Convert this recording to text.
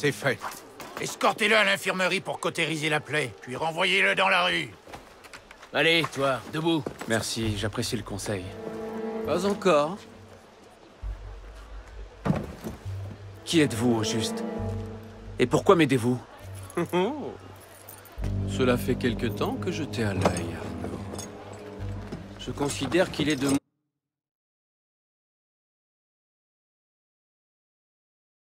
C'est fait. Escortez-le à l'infirmerie pour cautériser la plaie, puis renvoyez-le dans la rue. Allez, toi, debout. Merci, j'apprécie le conseil. Pas encore. Qui êtes-vous, au juste? Et pourquoi m'aidez-vous? Cela fait quelque temps que je t'ai à l'œil, Arnaud. Je considère qu'il est de